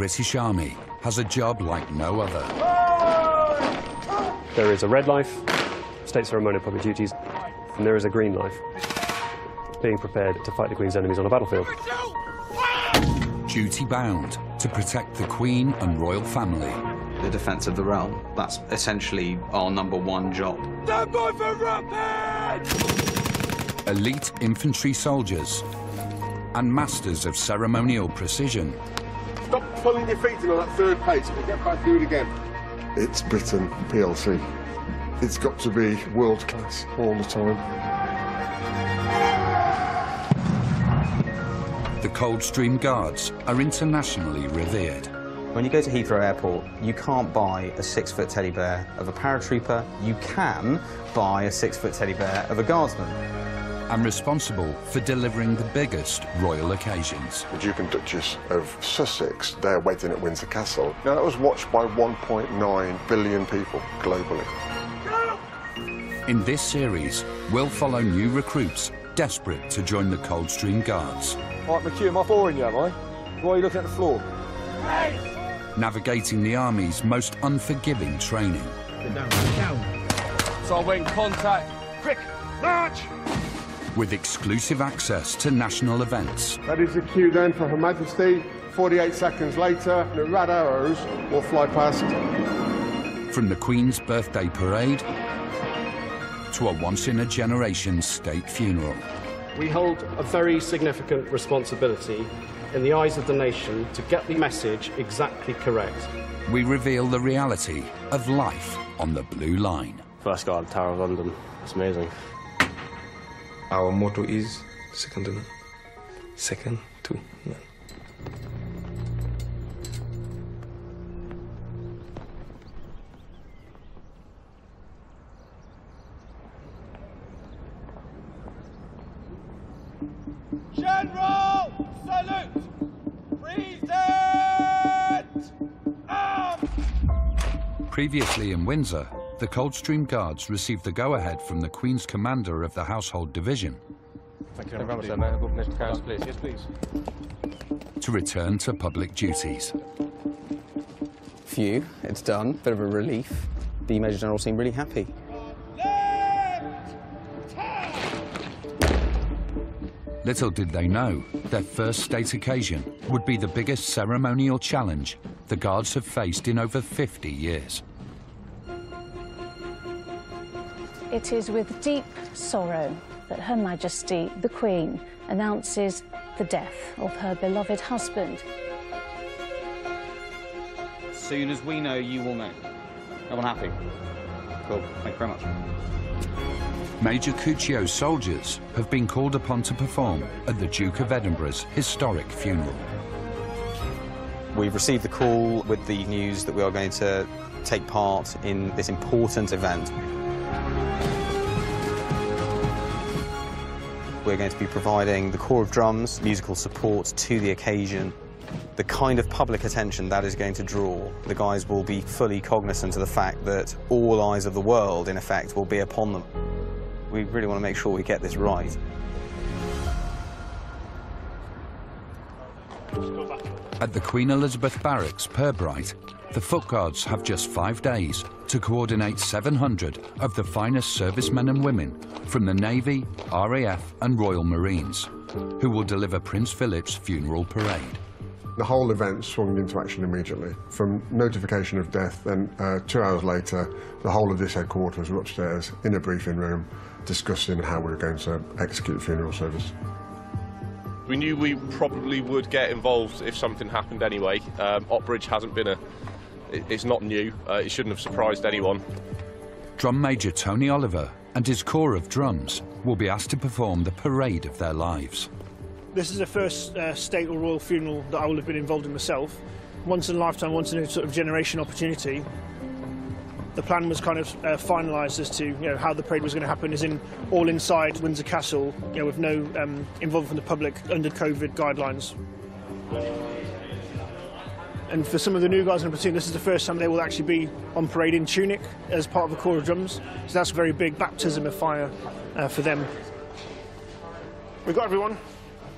British Army has a job like no other. There is a red life, state ceremonial public duties, and there is a green life, being prepared to fight the Queen's enemies on a battlefield. Duty bound to protect the Queen and royal family. The defence of the realm, that's essentially our number one job. Stand by for rapid! Elite infantry soldiers and masters of ceremonial precision. Stop pulling your feet in on that third pace. We'll get back, do it again. It's Britain PLC. It's got to be world class all the time. The Coldstream Guards are internationally revered. When you go to Heathrow Airport, you can't buy a six-foot teddy bear of a paratrooper. You can buy a six-foot teddy bear of a guardsman. And responsible for delivering the biggest royal occasions. The Duke and Duchess of Sussex, their wedding at Windsor Castle. Now, that was watched by 1.9 billion people globally. In this series, we'll follow new recruits desperate to join the Coldstream Guards. Right, McHugh, am I boring you, am I? Why are you looking at the floor? Navigating the Army's most unforgiving training. So when contact, quick, march! With exclusive access to national events. That is the cue then for Her Majesty. 48 seconds later, the red arrows will fly past. From the Queen's birthday parade to a once-in-a-generation state funeral. We hold a very significant responsibility in the eyes of the nation to get the message exactly correct. We reveal the reality of life on the Blue Line. First guard, Tower of London. It's amazing. Our motto is second to none. Second to none. General, salute! Present! Arm! Previously in Windsor, the Coldstream Guards received the go-ahead from the Queen's commander of the Household Division Thank you very much, sir. May I book Mr. Carroll, please? Yes, please. to return to public duties. Phew, it's done. Bit of a relief. The Major General seemed really happy. Little did they know, their first state occasion would be the biggest ceremonial challenge the Guards have faced in over 50 years. It is with deep sorrow that Her Majesty, the Queen, announces the death of her beloved husband. As soon as we know, you will know. Everyone happy? Cool. Thank you very much. Major Cuccio's soldiers have been called upon to perform at the Duke of Edinburgh's historic funeral. We've received the call with the news that we are going to take part in this important event. We're going to be providing the corps of Drums, musical support to the occasion, the kind of public attention that is going to draw. The guys will be fully cognizant of the fact that all eyes of the world, in effect, will be upon them. We really want to make sure we get this right. At the Queen Elizabeth Barracks, Pirbright, the Foot Guards have just five days to coordinate 700 of the finest servicemen and women from the Navy, RAF and Royal Marines, who will deliver Prince Philip's funeral parade. The whole event swung into action immediately. From notification of death, then uh, two hours later, the whole of this headquarters were upstairs in a briefing room discussing how we were going to execute the funeral service. We knew we probably would get involved if something happened anyway. Um, Opbridge hasn't been a. it- It's not new. Uh, it shouldn't have surprised anyone. Drum Major Tony Oliver and his corps of drums will be asked to perform the parade of their lives. This is the first uh, state or royal funeral that I will have been involved in myself. Once in a lifetime, once in a sort of generation opportunity. The plan was kind of uh, finalised as to you know how the parade was going to happen, as in all inside Windsor Castle, you know, with no um, involvement from the public under COVID guidelines. And for some of the new guys in the platoon, this is the first time they will actually be on parade in tunic as part of the Corps of Drums. So that's a very big baptism of fire uh, for them. We've got everyone.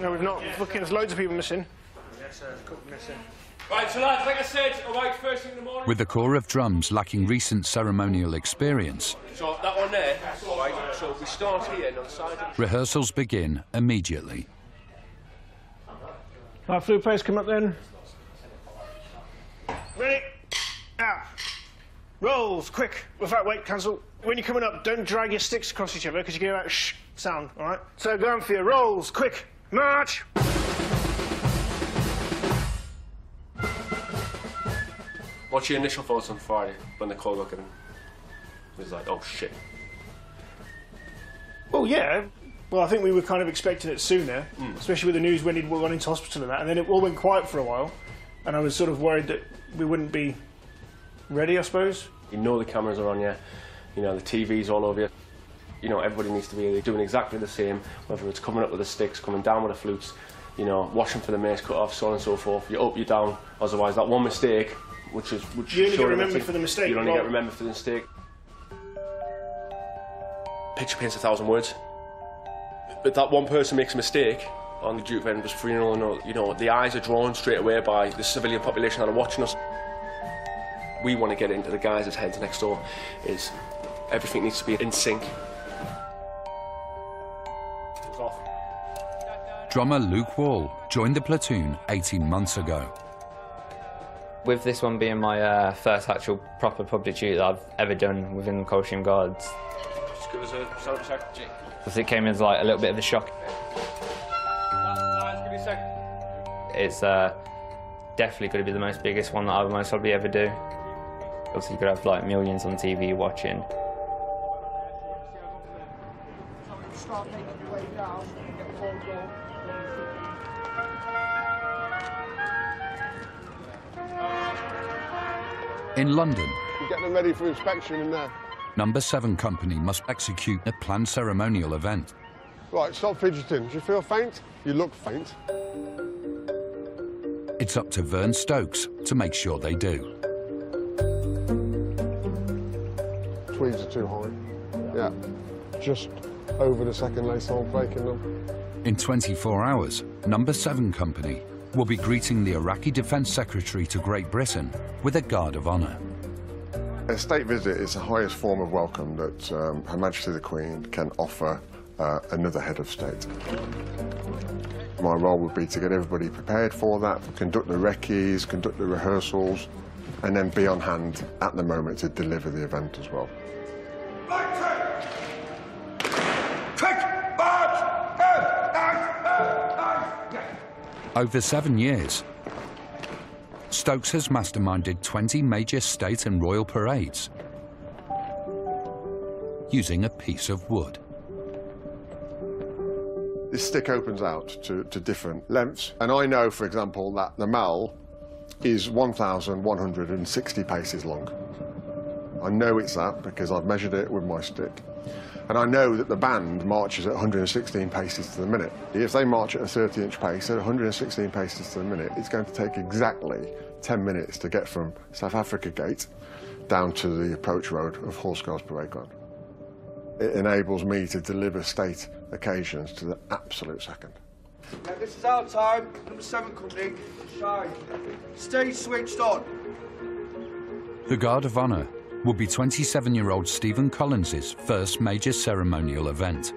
No, we've not. Looking, there's loads of people missing. Yes, sir. There's a couple missing. Right, so lads, like I said, alright, first thing in the morning. With the Corps of Drums lacking recent ceremonial experience, So that one there, right, so we start here on the side of rehearsals begin immediately. Right, flute players, come up then. Ready? Ah. Rolls, quick, without weight, cancel. When you're coming up, don't drag your sticks across each other because you get that shh sound, all right? So go on for your rolls, quick, march! What's your initial thoughts on Friday when the call look at him? It was like, oh shit. Well, yeah. Well, I think we were kind of expecting it sooner, Mm. especially with the news when he'd gone into hospital and that. And then it all went quiet for a while, and I was sort of worried that we wouldn't be ready, I suppose. You know the cameras are on you, you know the TV's all over you. You know everybody needs to be doing exactly the same, whether it's coming up with the sticks, coming down with the flutes, you know, watching for the mace cut off, so on and so forth. You're up, you're down. Otherwise, that one mistake, which is which You only get remembered for the mistake, You only well- get remembered for the mistake. Picture paints a thousand words. But that one person makes a mistake on the Duke of Edinburgh's funeral, and all, you know the eyes are drawn straight away by the civilian population that are watching us. We want to get into the guys' heads next door. Is everything needs to be in sync. Drummer Luke Wall joined the platoon 18 months ago. With this one being my uh, first actual proper public duty that I've ever done within the Coldstream Guards, Just give us a sound check. Jake. because it came as like a little bit of a shock. It's uh, definitely going to be the most biggest one that I'll most probably ever do. Obviously, you could have like millions on TV watching. Start making your way down, get the ball going. In London, Get them ready for inspection in there. Number 7 Company must execute a planned ceremonial event. Right, stop fidgeting. Do you feel faint? You look faint. It's up to Vern Stokes to make sure they do. Tweeds are too high. Yeah. Just over the second lace hole, breaking them. In 24 hours, Number 7 Company will be greeting the Iraqi Defence Secretary to Great Britain with a Guard of Honour. A state visit is the highest form of welcome that um, Her Majesty the Queen can offer uh, another head of state. My role would be to get everybody prepared for that, conduct the recce's, conduct the rehearsals, and then be on hand at the moment to deliver the event as well. Over seven years, Stokes has masterminded 20 major state and royal parades using a piece of wood. This stick opens out to, to different lengths, and I know, for example, that the mall is 1,160 paces long. I know it's that because I've measured it with my stick. And I know that the band marches at 116 paces to the minute. If they march at a 30 inch pace at 116 paces to the minute, it's going to take exactly 10 minutes to get from South Africa Gate down to the approach road of Horse Guards Parade Ground. It enables me to deliver state occasions to the absolute second. Yeah, this is our time. Number seven company. Shine. Stay switched on. The Guard of Honour will be 27-year-old Stephen Collins's first major ceremonial event.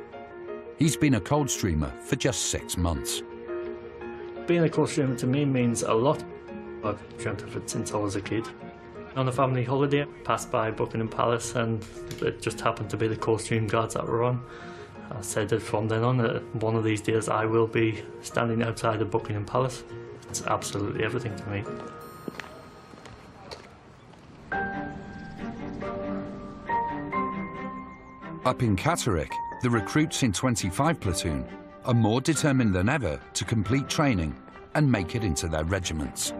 He's been a Coldstreamer for just six months. Being a Coldstreamer to me means a lot. I've dreamt of it since I was a kid. On a family holiday, passed by Buckingham Palace, and it just happened to be the Coldstream Guards that were on. I said that from then on, that one of these days I will be standing outside of Buckingham Palace. It's absolutely everything to me. Up in Catterick, the recruits in 25 Platoon are more determined than ever to complete training and make it into their regiments.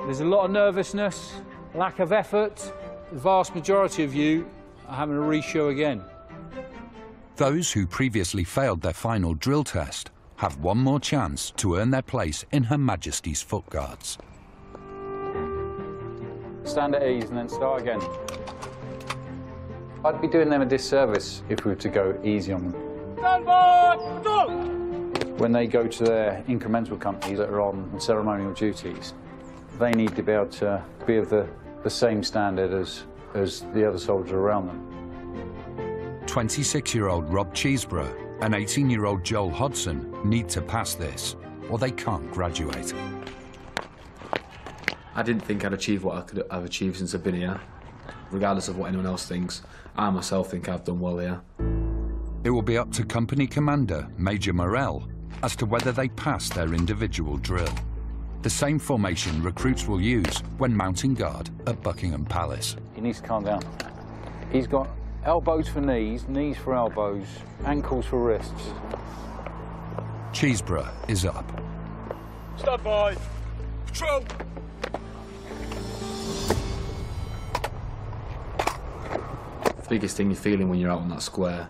There's a lot of nervousness, lack of effort. The vast majority of you are having a reshow again. Those who previously failed their final drill test have one more chance to earn their place in Her Majesty's Foot Guards. Stand at ease and then start again. I'd be doing them a disservice if we were to go easy on them. Stand by! Go! When they go to their incremental companies that are on ceremonial duties, they need to be able to be of the, the same standard as, as the other soldiers around them. 26-year-old Rob Cheeseborough and 18-year-old Joel Hodson need to pass this, or they can't graduate. I didn't think I'd achieve what I could have achieved since I've been here. Regardless of what anyone else thinks, I myself think I've done well here. It will be up to company commander, Major Morell, as to whether they pass their individual drill. The same formation recruits will use when mounting guard at Buckingham Palace. He needs to calm down. He's got elbows for knees, knees for elbows, ankles for wrists. Cheeseborough is up. Stand by. Patrol. The biggest thing you're feeling when you're out on that square,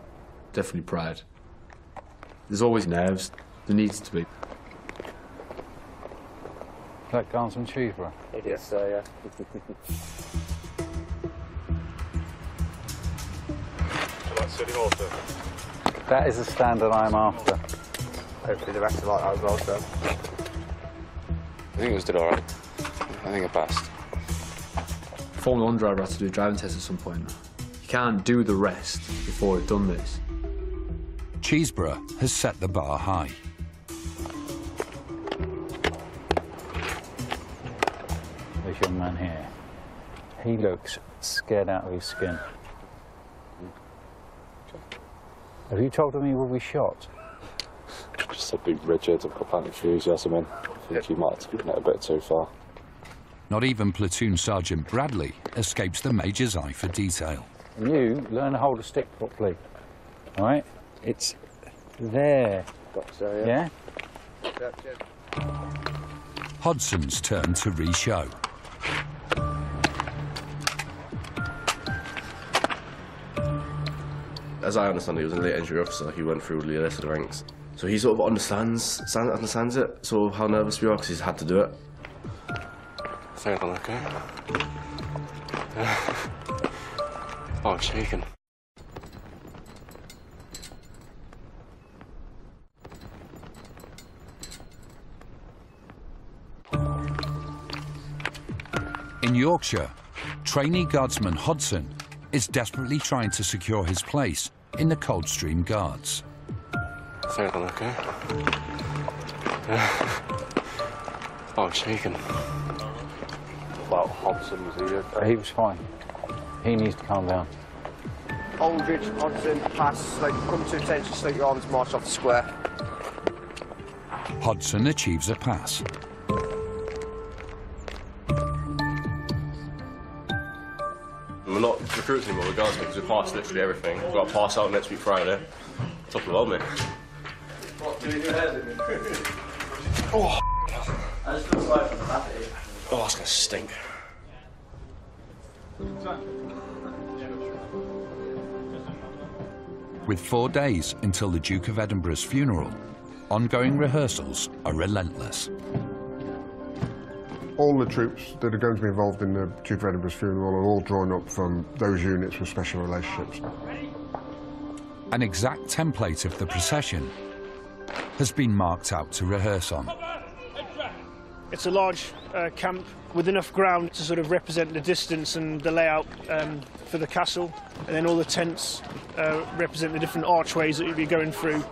definitely pride. There's always nerves. There needs to be. That Guardsman Cheeseborough. Yes, sir, yeah. That is the standard I'm after. Hopefully the rest are like that as well, sir. I think it was did all right. I think I passed. Formula One driver had to do a driving test at some point. You can't do the rest before you've done this. Cheeseborough has set the bar high. This young man here, he looks scared out of his skin. Have you told him he will be shot? Just a big rigid, I've got plenty of enthusiasm in. I think he might have taken it a bit too far. Not even Platoon Sergeant Bradley escapes the Major's eye for detail. You learn to hold a stick properly. All right? It's there. so, yeah? Hodson's turn to re-show. As I understand it, he was a late entry officer. He went through the list of the ranks. So he sort of understands stand- understands it, sort of how nervous we are, because he's had to do it. Feeling okay? Uh, oh, I'm shaking. In Yorkshire, trainee guardsman Hodson is desperately trying to secure his place in the Coldstream Guards. Feeling okay? oh, I'm shaking. Well, Hodson was here. okay? He was fine. He needs to calm down. Aldridge, Hodson, pass, like, come to attention, slate your arms, march off the square. Hodson achieves a pass. We're not recruiting anymore, regards because we passed literally everything. We've got to pass out next week Friday. Top of the world, mate. Oh, oh, that's gonna stink. With four days until the Duke of Edinburgh's funeral, ongoing rehearsals are relentless. All the troops that are going to be involved in the Duke of Edinburgh's funeral are all drawn up from those units with special relationships. An exact template of the procession has been marked out to rehearse on. It's a large uh, camp with enough ground to sort of represent the distance and the layout um, for the castle, and then all the tents uh, represent the different archways that you'll be going through.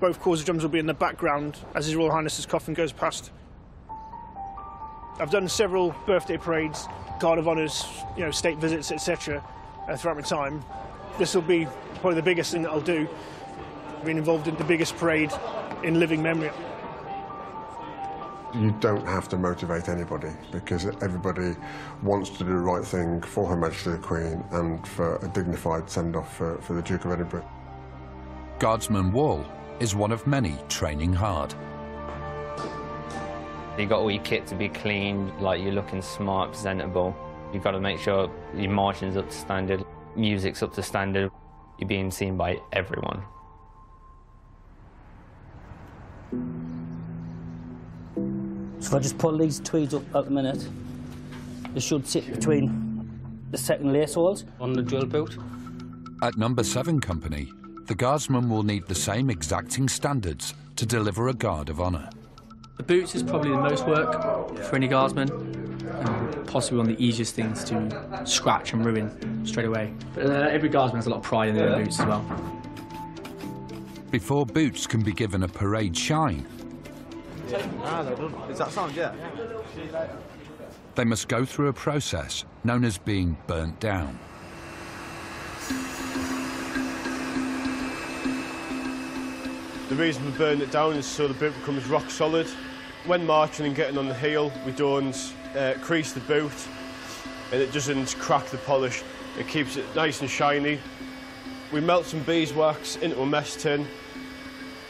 Both corps of drums will be in the background as His Royal Highness's coffin goes past. I've done several birthday parades, guard of honours, you know, state visits, etc. Uh, throughout my time. This will be probably the biggest thing that I'll do. Being involved in the biggest parade in living memory. You don't have to motivate anybody because everybody wants to do the right thing for Her Majesty the Queen and for a dignified send-off for, for the Duke of Edinburgh. Guardsman Wall is one of many training hard. You got all your kit to be clean, like you're looking smart, presentable. You've got to make sure your marching's up to standard, music's up to standard. You're being seen by everyone. So if I just pull these tweeds up at the minute, they should sit between the second lace holes on the drill boot. At number 7 company, the guardsman will need the same exacting standards to deliver a guard of honour. The boots is probably the most work for any guardsman, and possibly one of the easiest things to scratch and ruin straight away. But uh, every guardsman has a lot of pride in their boots as well. Before boots can be given a parade shine, Is that sound, yeah? they must go through a process known as being burnt down. The reason we burn it down is so the boot becomes rock solid. When marching and getting on the heel, we don't uh, crease the boot and it doesn't crack the polish. It keeps it nice and shiny. We melt some beeswax into a mess tin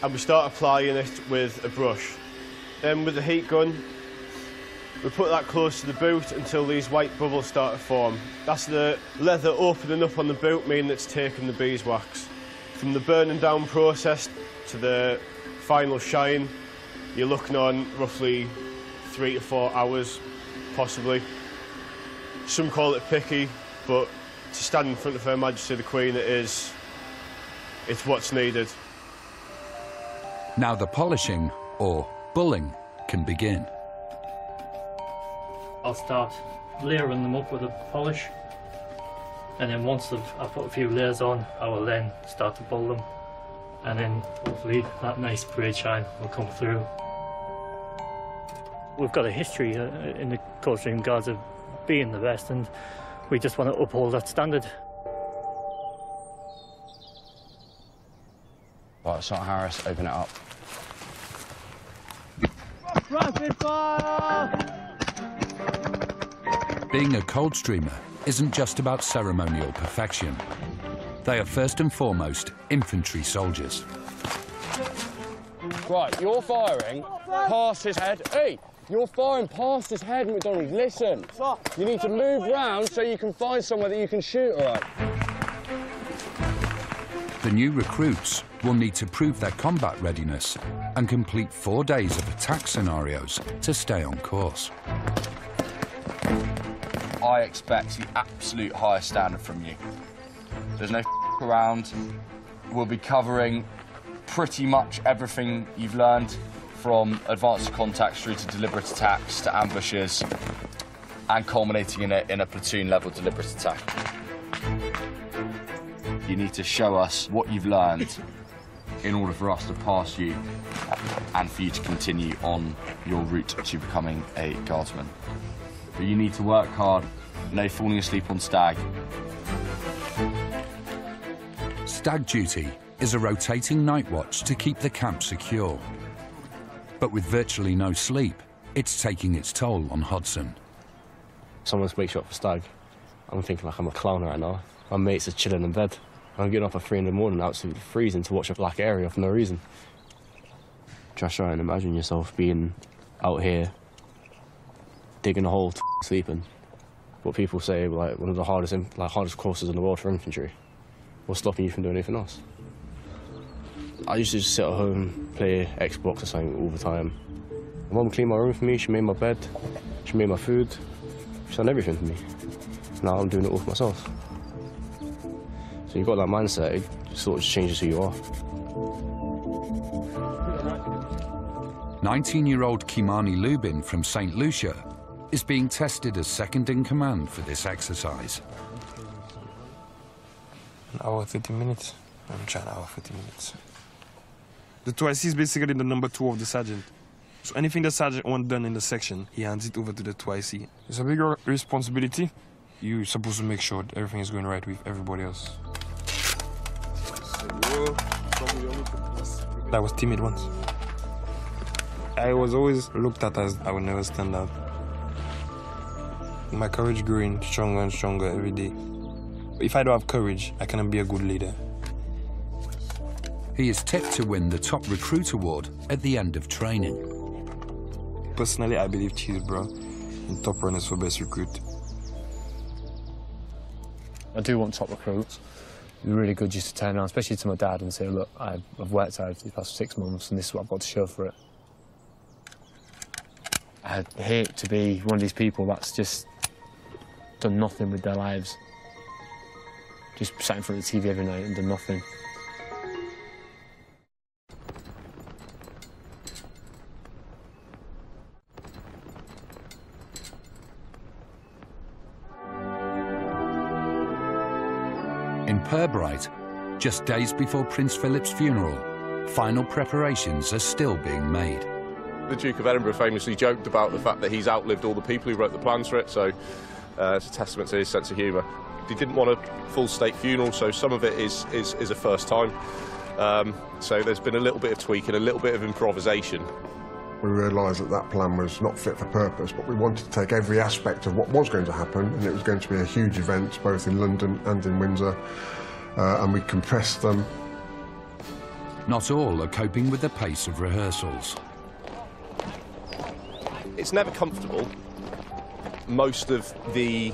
and we start applying it with a brush. Then with the heat gun, we put that close to the boot until these white bubbles start to form. That's the leather opening up on the boot, meaning it's taken the beeswax. From the burning down process to the final shine, you're looking on roughly three to four hours, possibly. Some call it picky, but to stand in front of Her Majesty the Queen, it is, it's what's needed. Now the polishing, or bulling, can begin. I'll start layering them up with a polish and then once I've, I've put a few layers on I will then start to bull them and then hopefully that nice parade shine will come through. We've got a history uh, in the Coldstream Guards of being the best and we just want to uphold that standard. Right, Sergeant Harris, open it up. Rapid fire! Being a Coldstreamer isn't just about ceremonial perfection. They are first and foremost infantry soldiers. Right, you're firing past his head. Hey, you're firing past his head, McDonald. Listen, you need to move round so you can find somewhere that you can shoot, all right? The new recruits will need to prove their combat readiness and complete four days of attack scenarios to stay on course. I expect the absolute highest standard from you. There's no around. We'll be covering pretty much everything you've learned from advanced contact through to deliberate attacks to ambushes and culminating in a, in a platoon level deliberate attack. You need to show us what you've learned in order for us to pass you and for you to continue on your route to becoming a guardsman. But you need to work hard, no falling asleep on stag. Stag duty is a rotating night watch to keep the camp secure. But with virtually no sleep, it's taking its toll on Hodson. Someone's wakes you up for stag. I'm thinking like I'm a clown right now. My mates are chilling in bed. I'm getting up at three in the morning, absolutely freezing to watch a black area for no reason. Just try and imagine yourself being out here, digging a hole, to sleeping. What people say like one of the hardest, like hardest courses in the world for infantry. What's stopping you from doing anything else? I used to just sit at home, play Xbox or something all the time. My mum cleaned my room for me. She made my bed. She made my food. She's done everything for me. Now I'm doing it all for myself. So you've got that mindset, it sort of changes who you are. 19 year old Kimani Lubin from St. Lucia is being tested as second in command for this exercise. An hour, 30 minutes. I'm trying hour, 50 minutes. The 2IC is basically the number two of the sergeant. So anything the sergeant wants done in the section, he hands it over to the 2IC. It's a bigger responsibility. You're supposed to make sure that everything is going right with everybody else. I was timid once. I was always looked at as I would never stand out. My courage growing stronger and stronger every day. But If I don't have courage, I cannot be a good leader. He is tipped to win the top recruit award at the end of training. Personally, I believe Cheeseborough in top runners for best recruit. I do want top recruits. It'd be really good just to turn around, especially to my dad, and say, look, I've, I've worked hard for the past six months and this is what I've got to show for it. I hate to be one of these people that's just done nothing with their lives. Just sat in front of the TV every night and done nothing. In Pirbright, just days before Prince Philip's funeral, final preparations are still being made. The Duke of Edinburgh famously joked about the fact that he's outlived all the people who wrote the plans for it, so uh, it's a testament to his sense of humour. He didn't want a full state funeral, so some of it is, is, is a first time. Um, so there's been a little bit of tweaking, a little bit of improvisation. We realised that that plan was not fit for purpose, but we wanted to take every aspect of what was going to happen, and it was going to be a huge event both in London and in Windsor, uh, and we compressed them. Not all are coping with the pace of rehearsals. It's never comfortable. Most of the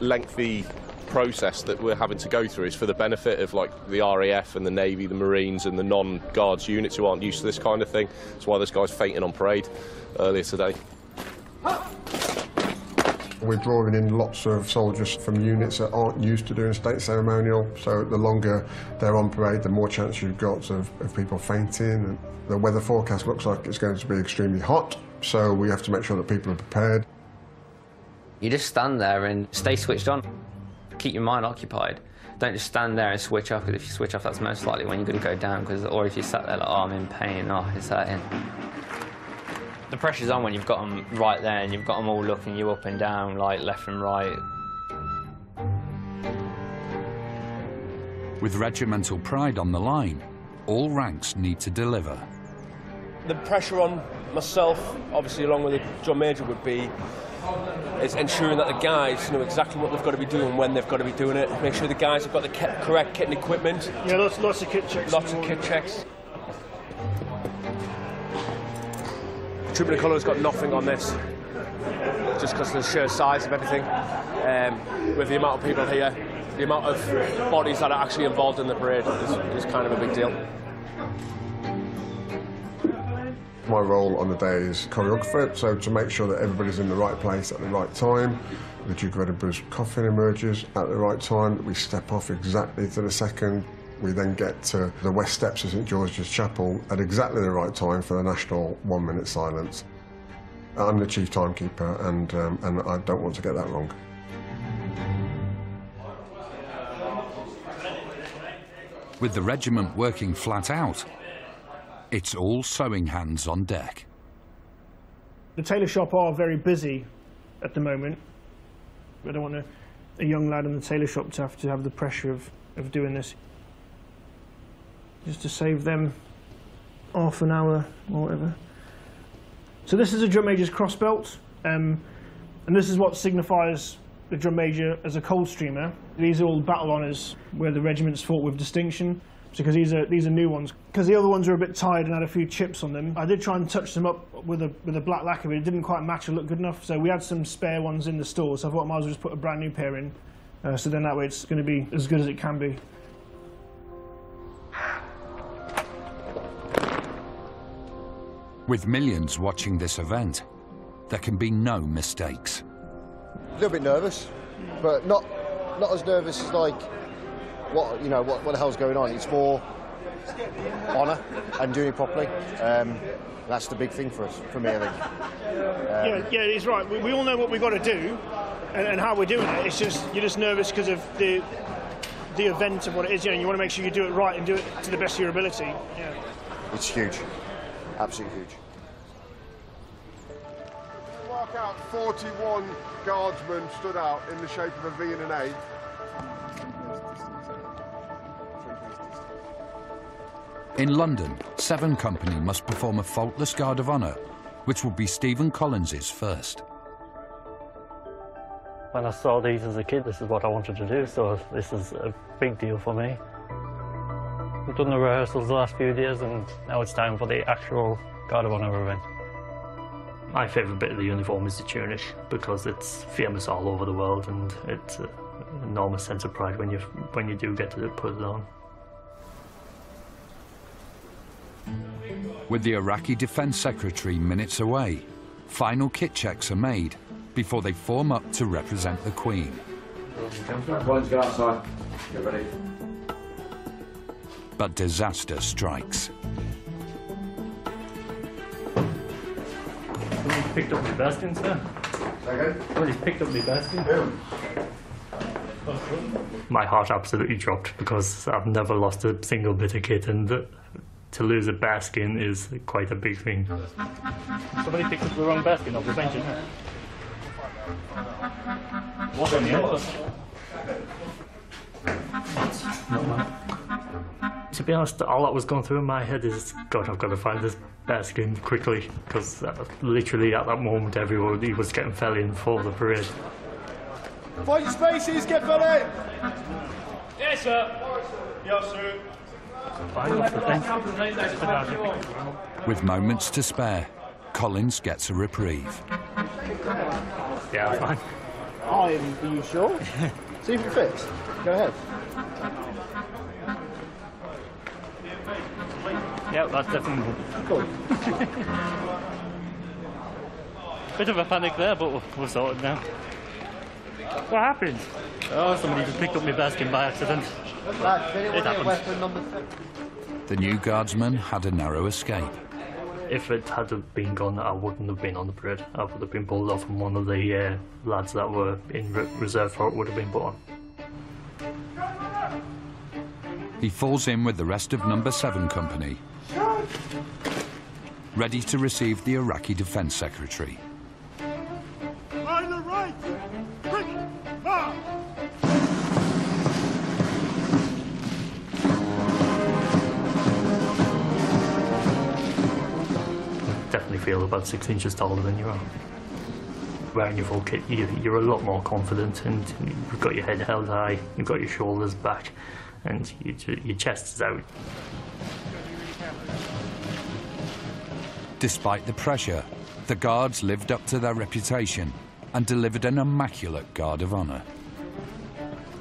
lengthy process that we're having to go through is for the benefit of like the RAF and the Navy, the Marines and the non-guards units who aren't used to this kind of thing. That's why this guy's fainting on parade earlier today. We're drawing in lots of soldiers from units that aren't used to doing state ceremonial, so the longer they're on parade, the more chance you've got of, of people fainting. The weather forecast looks like it's going to be extremely hot, so we have to make sure that people are prepared. You just stand there and stay switched on. Keep your mind occupied. Don't just stand there and switch off, because if you switch off, that's most likely when you're going to go down, because or if you sat there like, oh, I'm in pain, oh, it's hurting. The pressure's on when you've got them right there and you've got them all looking you up and down, like left and right. With regimental pride on the line, all ranks need to deliver. The pressure on myself, obviously along with the drum major, would be is ensuring that the guys know exactly what they've got to be doing when they've got to be doing it. Make sure the guys have got the kit, correct kit and equipment. Yeah, lots, lots of kit checks. Lots of kit checks. Trooping of Colour's got nothing on this, just because of the sheer size of everything. Um, with the amount of people here, the amount of bodies that are actually involved in the parade is, is kind of a big deal. My role on the day is choreographer, so to make sure that everybody's in the right place at the right time, the Duke of Edinburgh's coffin emerges at the right time, we step off exactly to the second. We then get to the west steps of St George's Chapel at exactly the right time for the national one minute silence. I'm the chief timekeeper and, um, and I don't want to get that wrong. With the regiment working flat out, it's all sewing hands on deck. The tailor shop are very busy at the moment. I don't want a, a young lad in the tailor shop to have to have the pressure of, of doing this. Just to save them half an hour or whatever. So this is a drum major's cross belt, um, and this is what signifies the drum major as a Coldstreamer. These are all battle honours where the regiments fought with distinction because these are these are new ones. Because the other ones are a bit tired and had a few chips on them. I did try and touch them up with a with a black lacquer, but it didn't quite match or look good enough. So we had some spare ones in the store, so I thought I might as well just put a brand new pair in. Uh, so then that way it's going to be as good as it can be. With millions watching this event, there can be no mistakes. A little bit nervous, but not not as nervous as like what you know what, what the hell's going on. It's more honour and doing it properly. Um, that's the big thing for us, for me, I think. Um, yeah, yeah, he's right. We, we all know what we've got to do and, and how we're doing it. It's just you're just nervous because of the the event of what it is. You know, you want to make sure you do it right and do it to the best of your ability. Yeah. It's huge, absolutely huge. Mark out 41 guardsmen stood out in the shape of a V and an A. In London, Seven Company must perform a faultless Guard of Honour, which will be Stephen Collins's first. When I saw these as a kid, this is what I wanted to do, so this is a big deal for me. We've done the rehearsals the last few days, and now it's time for the actual Guard of Honour event. My favourite bit of the uniform is the tunic because it's famous all over the world, and it's an enormous sense of pride when you when you do get to put it on. With the Iraqi Defence Secretary minutes away, final kit checks are made before they form up to represent the Queen. Everyone's go outside. Get ready. But disaster strikes. Somebody's picked up the bastion, sir. Okay. Somebody's picked up the bastion. My heart absolutely dropped because I've never lost a single bit of kit, and to lose a bearskin is quite a big thing. Somebody picked up the wrong bearskin off the bench, isn't it? What's on the To be honest, all that was going through my head is, God, I've got to find this bearskin quickly, because uh, literally at that moment everybody was getting fell in for the parade. Find your spaces, get fed in! Yes, sir. Yes, sir. With moments to spare, Collins gets a reprieve. Yeah, I'm fine. I'm, are you sure? See if it fits. Go ahead. Yeah, that's definitely cool. Bit of a panic there, but we're, we're sorted now. What happened? Oh, somebody just picked up my basket by accident. It happens. The new guardsman had a narrow escape. If it had have been gone, I wouldn't have been on the parade. I would have been pulled off, and one of the uh, lads that were in re reserve for it would have been put on. He falls in with the rest of Number 7 Company, ready to receive the Iraqi Defense Secretary. Feel about six inches taller than you are. Wearing your full kit, you, you're a lot more confident, and you've got your head held high, you've got your shoulders back, and your chest is out. Despite the pressure, the guards lived up to their reputation and delivered an immaculate guard of honour.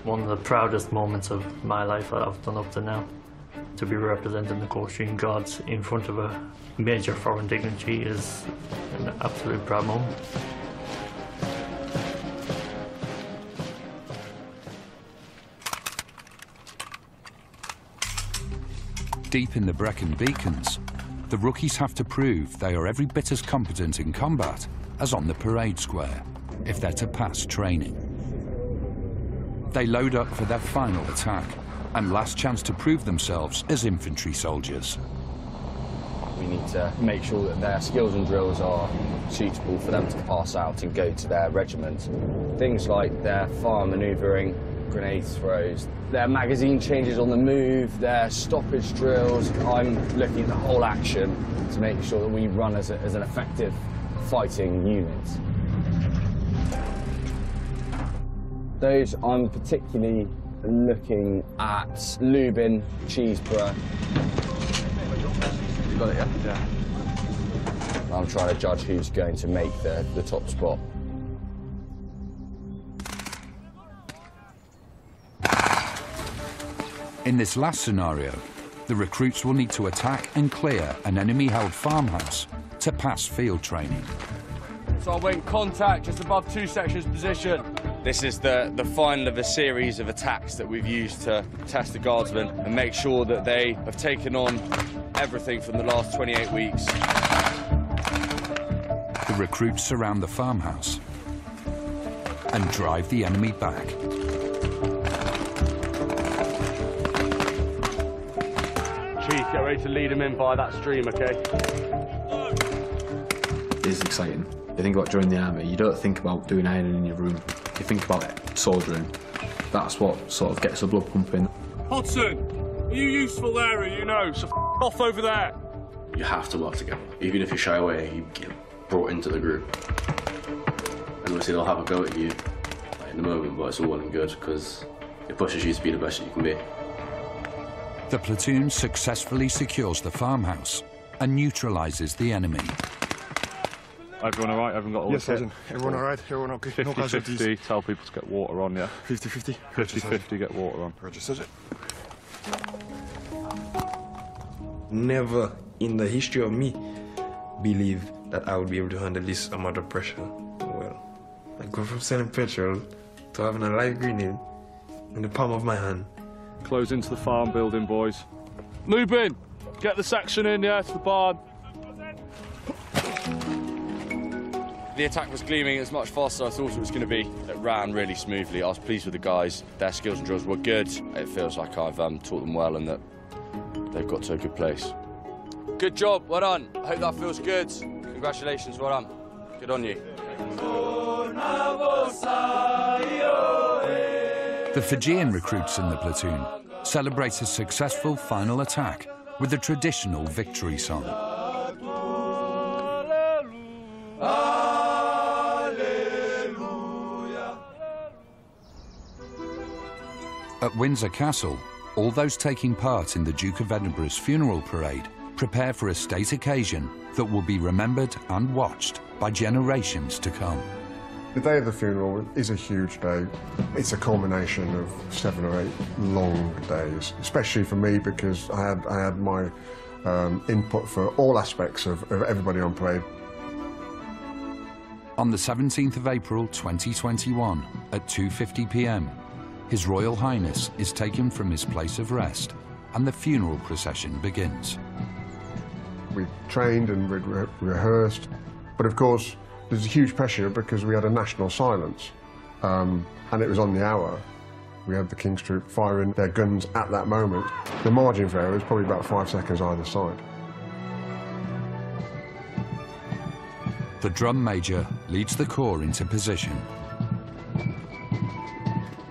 One of the proudest moments of my life that I've done up to now. To be representing the Coldstream Guards in front of a major foreign dignitary is an absolute proud moment. Deep in the Brecon Beacons, the rookies have to prove they are every bit as competent in combat as on the parade square if they're to pass training. They load up for their final attack and last chance to prove themselves as infantry soldiers. We need to make sure that their skills and drills are suitable for them to pass out and go to their regiment. Things like their fire manoeuvring, grenade throws, their magazine changes on the move, their stoppage drills. I'm looking at the whole action to make sure that we run as, a, as an effective fighting unit. Those I'm particularly looking at Lubin, Cheeseborough. You got it, yeah? Yeah. I'm trying to judge who's going to make the, the top spot. In this last scenario, the recruits will need to attack and clear an enemy-held farmhouse to pass field training. So I went contact just above two sections position. This is the, the final of a series of attacks that we've used to test the guardsmen and make sure that they have taken on everything from the last 28 weeks. The recruits surround the farmhouse and drive the enemy back. Chief, get ready to lead them in by that stream, okay? It is exciting. You think about joining the army, you don't think about doing ironing in your room. You think about it, soldiering. That's what sort of gets the blood pumping. Hodson, are you useful there, are you know? So f off over there. You have to work together. Even if you shy away, you get brought into the group. And obviously they'll have a go at you like, in the moment, but it's all well and good because it pushes you to be the best that you can be. The platoon successfully secures the farmhouse and neutralises the enemy. Everyone all right? Everyone got all Yes, the kit? Sergeant. Everyone all right? Everyone okay? No 50 casualties? 50, tell people to get water on, yeah? 50 50? 50 50, get water on. Roger, Sergeant. Never in the history of me believe that I would be able to handle this amount of pressure. Well, I go from selling petrol to having a live grenade in the palm of my hand. Close into the farm building, boys. Lubin, get the section in, yeah, to the barn. The attack was gleaming as much faster than I thought it was going to be. It ran really smoothly. I was pleased with the guys. Their skills and drills were good. It feels like I've um, taught them well and that they've got to a good place. Good job, well done. I hope that feels good. Congratulations, well done. Good on you. The Fijian recruits in the platoon celebrate a successful final attack with a traditional victory song. At Windsor Castle, all those taking part in the Duke of Edinburgh's funeral parade prepare for a state occasion that will be remembered and watched by generations to come. The day of the funeral is a huge day. It's a culmination of seven or eight long days, especially for me because I had, I had my um, input for all aspects of, of everybody on parade. On the 17th of April 2021 at 2.50pm, His Royal Highness is taken from his place of rest and the funeral procession begins. We trained and we'd re rehearsed, but of course there's a huge pressure because we had a national silence um, and it was on the hour. We had the King's Troop firing their guns at that moment. The margin for error was probably about five seconds either side. The drum major leads the corps into position.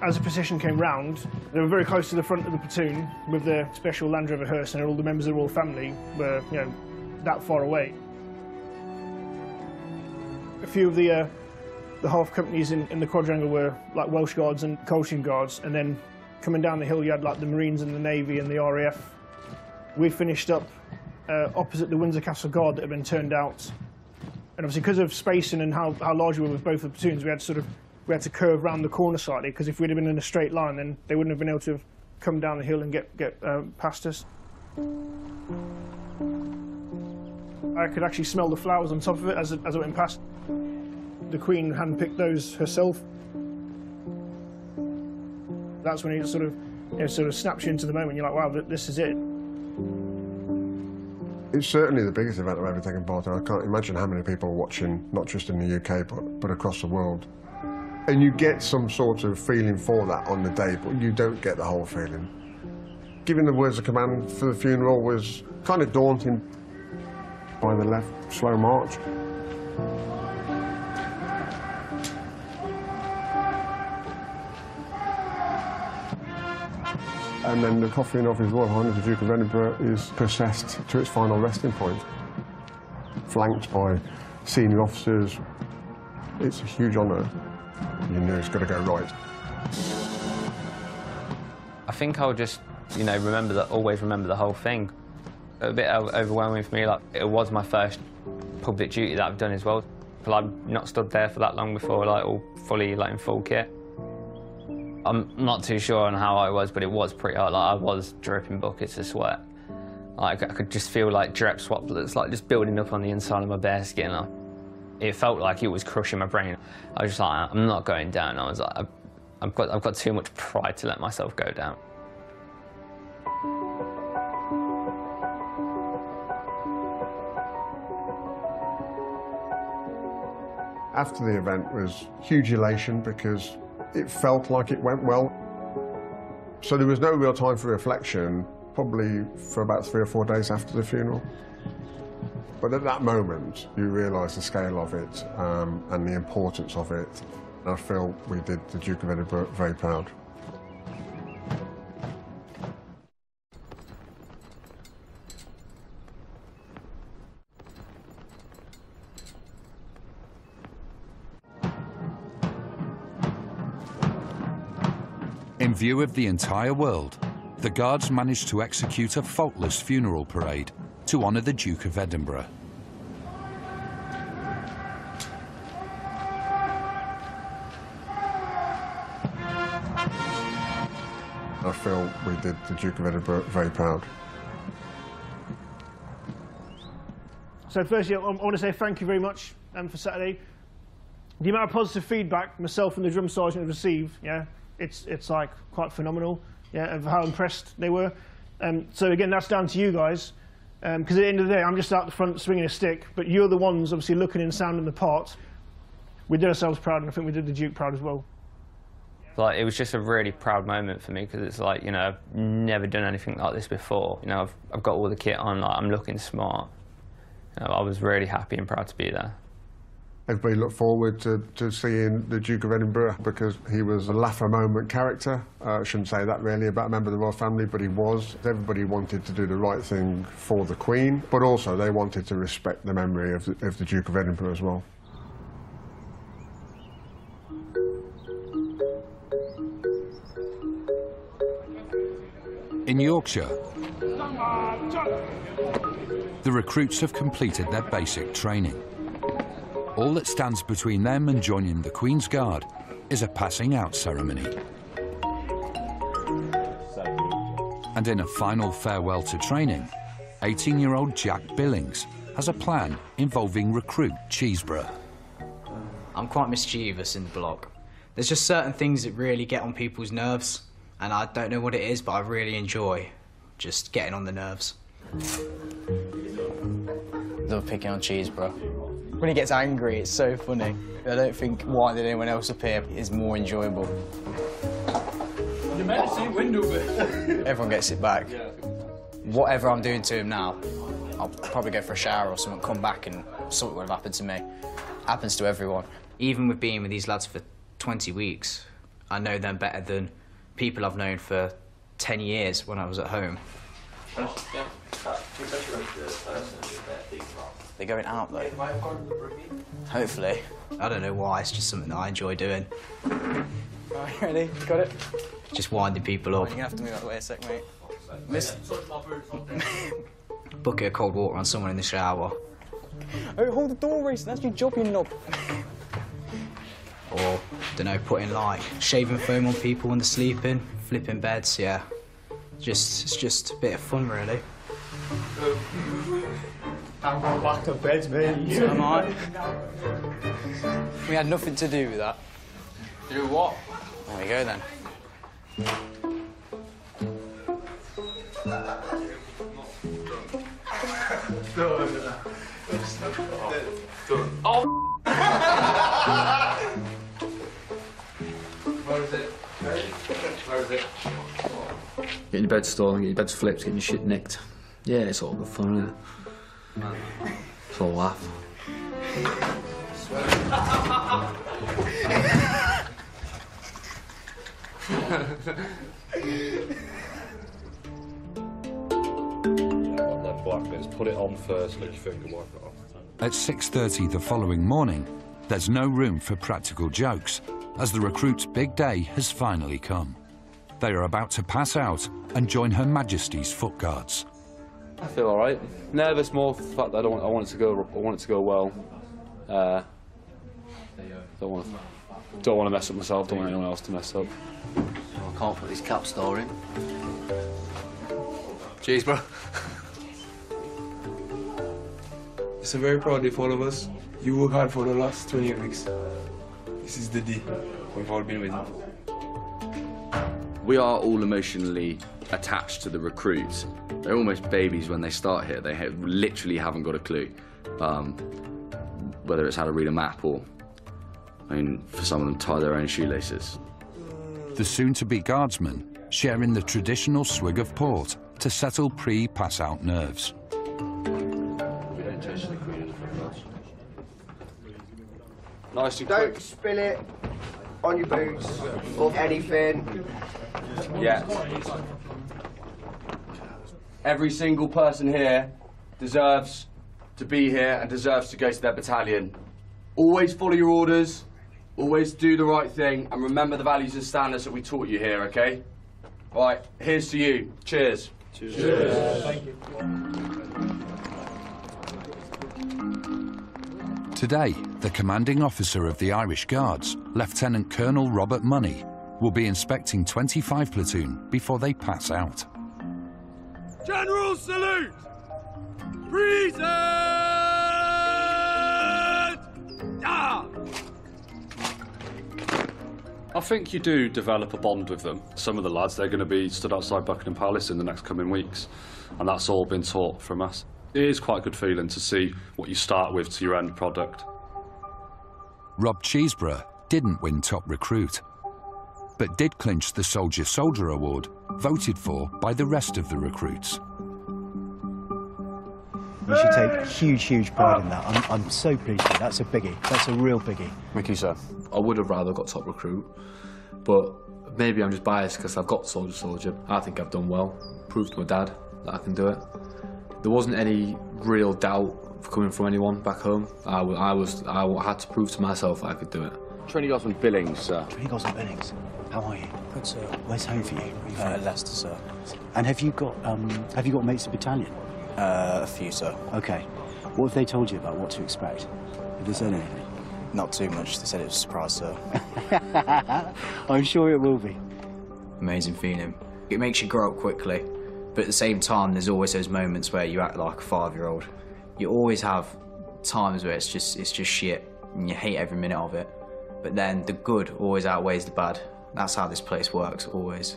As the procession came round, they were very close to the front of the platoon with the special Land Rover hearse and all the members of the royal family were, you know, that far away. A few of the uh, the half companies in, in the quadrangle were like Welsh Guards and Coldstream Guards, and then coming down the hill you had like the Marines and the Navy and the RAF. We finished up uh, opposite the Windsor Castle Guard that had been turned out, and obviously because of spacing and how, how large we were with both the platoons, we had sort of we had to curve round the corner slightly because if we'd have been in a straight line, then they wouldn't have been able to have come down the hill and get get uh, past us. I could actually smell the flowers on top of it as, it, as I went past. The Queen handpicked those herself. That's when it sort of, you know, sort of snaps you into the moment. You're like, wow, this is it. It's certainly the biggest event I've ever taken part in. I can't imagine how many people are watching, not just in the UK, but, but across the world. And you get some sort of feeling for that on the day, but you don't get the whole feeling. Giving the words of command for the funeral was kind of daunting by the left slow march. And then the coffin of His Royal Highness the Duke of Edinburgh is processed to its final resting point, flanked by senior officers. It's a huge honour. You know it's got to go right. I think I'll just, you know, remember that, always remember the whole thing. A bit overwhelming for me, like it was my first public duty that I've done as well. I've not stood there for that long before, like all fully, like in full kit. I'm not too sure on how I was, but it was pretty hot. Like I was dripping buckets of sweat. Like I could just feel like drip swaplets, like just building up on the inside of my bare skin. Like, it felt like it was crushing my brain. I was just like, I'm not going down. I was like, I've, got, I've got too much pride to let myself go down. After the event was huge elation because it felt like it went well. So there was no real time for reflection, probably for about three or four days after the funeral. But at that moment, you realise the scale of it um, and the importance of it. And I feel we did the Duke of Edinburgh very proud. In view of the entire world, the Guards managed to execute a faultless funeral parade to honour the Duke of Edinburgh. I feel we did the Duke of Edinburgh very proud. So firstly, I want to say thank you very much um, for Saturday. The amount of positive feedback myself and the drum sergeant have received, yeah, it's it's like quite phenomenal, yeah, of how impressed they were. Um, so again, that's down to you guys, because um, at the end of the day, I'm just out the front swinging a stick, but you're the ones obviously looking and sounding the part. we did ourselves proud, and I think we did the Duke proud as well. Like it was just a really proud moment for me because it's like you know I've never done anything like this before. You know I've I've got all the kit on, like I'm looking smart. You know, I was really happy and proud to be there. Everybody looked forward to, to seeing the Duke of Edinburgh because he was a laugh a moment character. Uh, I shouldn't say that really about a member of the royal family, but he was. Everybody wanted to do the right thing for the Queen, but also they wanted to respect the memory of the, of the Duke of Edinburgh as well. In Yorkshire, the recruits have completed their basic training. All that stands between them and joining the Queen's Guard is a passing out ceremony. And in a final farewell to training, 18-year-old Jack Billings has a plan involving recruit Cheeseborough. I'm quite mischievous in the block. There's just certain things that really get on people's nerves, and I don't know what it is, but I really enjoy just getting on the nerves. Love picking on Cheeseborough. When he gets angry, it's so funny. I don't think why did anyone else appear is more enjoyable. You meant to see window bit. Everyone gets it back. Whatever I'm doing to him now, I'll probably go for a shower or something, come back and something would have happened to me. Happens to everyone. Even with being with these lads for 20 weeks, I know them better than people I've known for 10 years when I was at home. They're going out though. Hopefully. I don't know why, it's just something that I enjoy doing. Right, ready? Got it? Just winding people up. gonna have to move out of the way a sec, mate. Miss. Bucket of cold water on someone in the shower. Oh, hold the door, Reese. That's your job, you knob. Or, don't know, putting like shaving foam on people when they're sleeping, flipping beds, yeah. Just, it's just a bit of fun, really. I'm going back to bed, mate. So am I. We had nothing to do with that. Do what? There we go then. Oh! Where is it? Where is it? Getting your bed stolen, getting your beds flipped, getting your shit nicked. Yeah, it's all good fun, it off. At 6.30 the following morning, there's no room for practical jokes, as the recruit's big day has finally come. They are about to pass out and join Her Majesty's Foot Guards. I feel all right. Nervous more for the fact that I don't want, I want it to go I want it to go well. Uh, don't want To, don't want to mess up myself. Don't want anyone else to mess up. I can't put this cap store in. Cheers, bro. It's a very proud day for all of us. You work hard for the last 28 weeks. This is the day we've all been waiting for. We are all emotionally attached to the recruits. They're almost babies when they start here. They ha literally haven't got a clue, um, whether it's how to read a map or, I mean, for some of them, tie their own shoelaces. The soon-to-be guardsmen sharing the traditional swig of port to settle pre-pass-out nerves. Nice and Don't quick. spill it on your boots or anything. Yeah. Every single person here deserves to be here and deserves to go to their battalion. Always follow your orders, always do the right thing, and remember the values and standards that we taught you here, okay? Right, here's to you. Cheers. Cheers. Thank you. Today, the commanding officer of the Irish Guards, Lieutenant Colonel Robert Money, will be inspecting 25 platoon before they pass out. General salute! Present! Ah! I think you do develop a bond with them. Some of the lads, they're going to be stood outside Buckingham Palace in the next coming weeks, and that's all been taught from us. It is quite a good feeling to see what you start with to your end product. Rob Cheeseborough didn't win top recruit, but did clinch the Soldier Soldier Award, voted for by the rest of the recruits. You should take huge, huge pride in ah! that. I'm, I'm so pleased with you. That's a biggie. That's a real biggie. Thank you, sir. I would have rather got top recruit, but maybe I'm just biased because I've got Soldier Soldier. I think I've done well. Proved to my dad that I can do it. There wasn't any real doubt coming from anyone back home. I, I was, I had to prove to myself I could do it. Trainee Guardsman Billings, sir. Trainee Guardsman Billings. How are you? Good, sir. Where's home for you? Uh, Leicester, sir. And have you got um, have you got mates in battalion? Uh, a few, sir. Okay. What have they told you about what to expect? Have they said anything? Not too much. They said it was a surprise, sir. I'm sure it will be. Amazing feeling. It makes you grow up quickly, but at the same time, there's always those moments where you act like a five-year-old. You always have times where it's just it's just shit, and you hate every minute of it. But then the good always outweighs the bad. That's how this place works, always.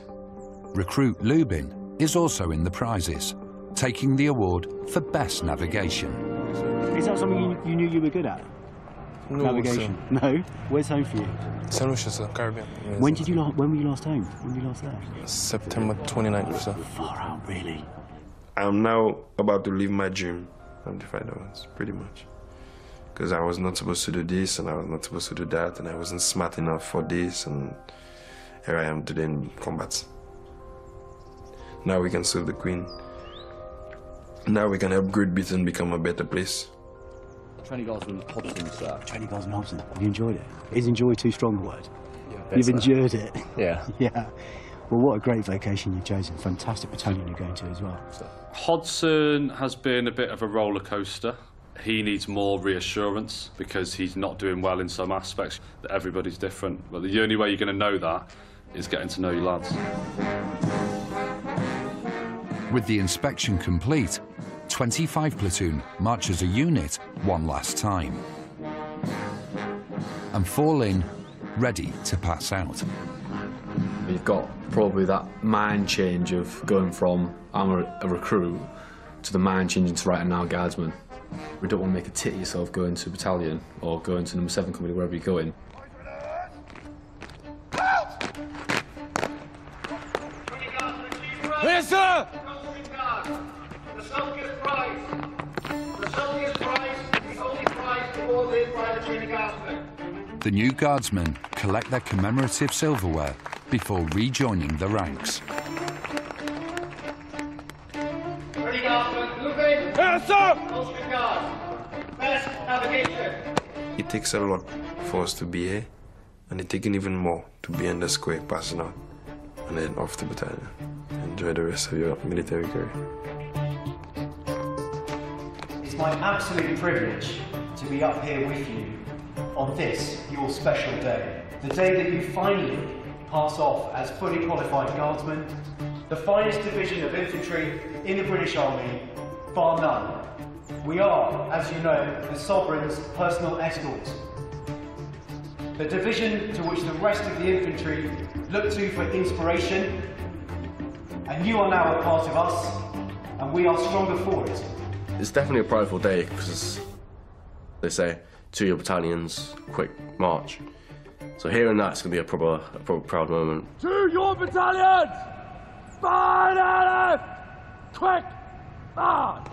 Recruit Lubin is also in the prizes, taking the award for Best Navigation. Is that something you, you knew you were good at? No, Navigation. No. Where's home for you? St. Lucia, sir, Caribbean. When did you last? When were you last home? When were you last there? September 29th, sir. Far out, really. I'm now about to leave my dream. I'm the final hours, pretty much. Because I was not supposed to do this and I was not supposed to do that and I wasn't smart enough for this and here I am today in combat. Now we can serve the Queen. Now we can help Great Britain become a better place. Trainee Guardsman Hodson, sir. Trainee Guardsman Hodson. Have you enjoyed it? Is enjoy too strong a word? bet You've so. endured it. Yeah. yeah. Well, what a great vacation you've chosen. Fantastic battalion you're going to as well. Hodson has been a bit of a roller coaster. He needs more reassurance because he's not doing well in some aspects. That everybody's different, but the only way you're going to know that is getting to know your lads. With the inspection complete, 25 platoon march as a unit one last time and fall in, ready to pass out. You've got probably that mind change of going from I'm a, a recruit to the mind changing to right now guardsman. We don't want to make a tit of yourself going to battalion or going to number seven company, wherever you're going. Yes, sir! The Soldier's Prize. The Soldier's Prize is the only prize awarded by the Trinity Guardsmen. The new guardsmen collect their commemorative silverware before rejoining the ranks. Trinity Guardsmen, move in. Yes, sir! Takes a lot for us to be here and it takes even more to be in the square passing out and then off to battalion. Enjoy the rest of your military career. It's my absolute privilege to be up here with you on this, your special day. The day that you finally pass off as fully qualified guardsmen, the finest division of infantry in the British Army, bar none. We are, as you know, the Sovereign's personal escort. The division to which the rest of the infantry look to for inspiration, and you are now a part of us, and we are stronger for it. It's definitely a prideful day because they say to your battalions, quick march. So hearing that's going to be a proper, a proper proud moment. To your battalions! Finally! Quick! March!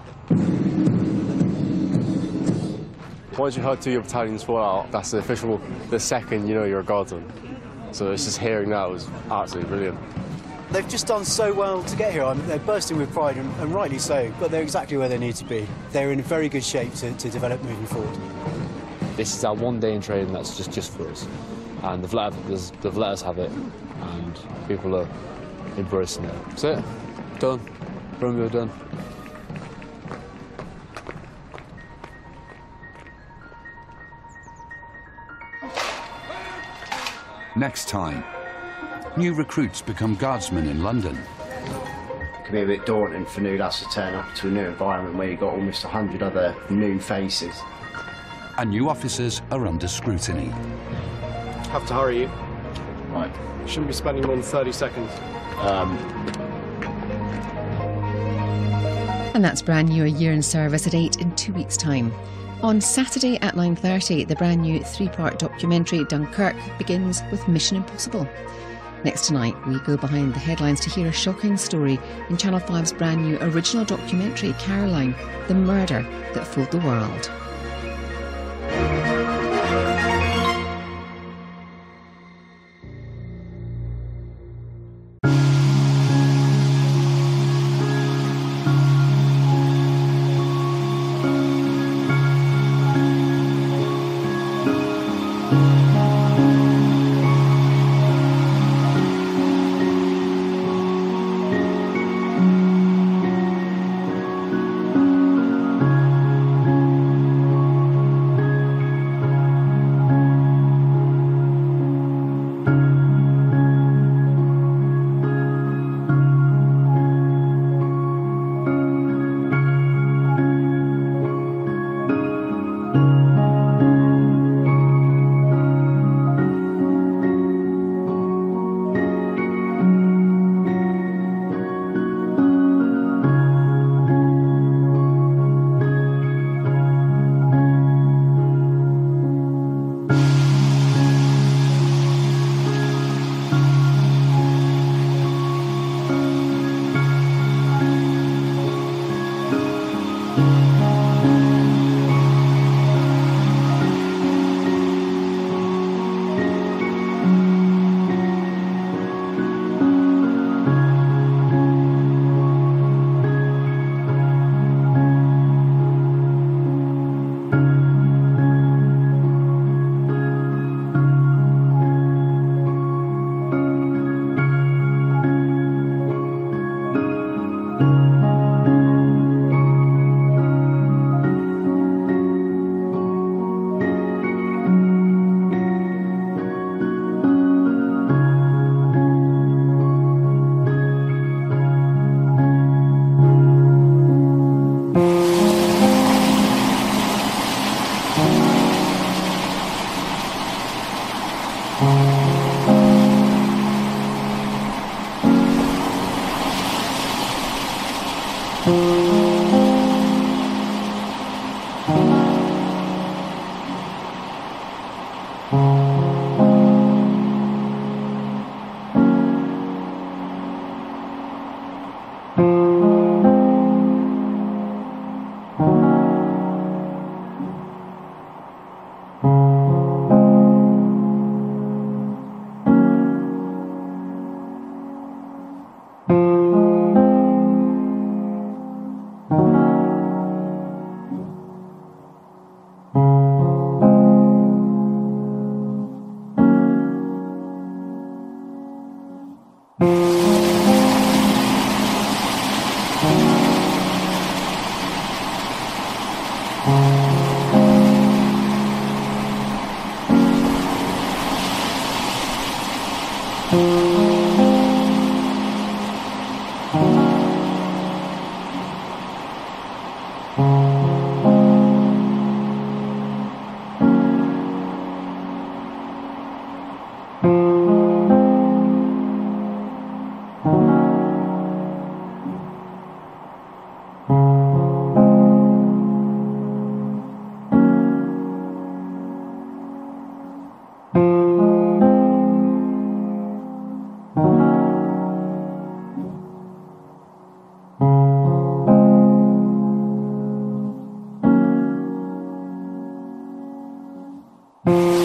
Once you heard two of your battalions fall out, that's the official, the second you know you're a guardsman. So it's just hearing that was absolutely brilliant. They've just done so well to get here. I mean, they're bursting with pride, and, and rightly so, but they're exactly where they need to be. They're in very good shape to, to develop moving forward. This is our one day in training that's just, just for us. And they've let, us- they've let us have it, and people are embracing it. That's it. Done. Romeo done. Next time, new recruits become guardsmen in London. It can be a bit daunting for new lads to turn up to a new environment where you've got almost 100 other new faces. And new officers are under scrutiny. Have to hurry you. Right. Shouldn't be spending more than 30 seconds. Um, And that's brand new a year in service at eight in two weeks' time. On Saturday at 9:30, the brand new three-part documentary Dunkirk begins with Mission Impossible. Next tonight, we go behind the headlines to hear a shocking story in Channel 5's brand new original documentary Caroline: The Murder That Fooled the World. Mm-hmm.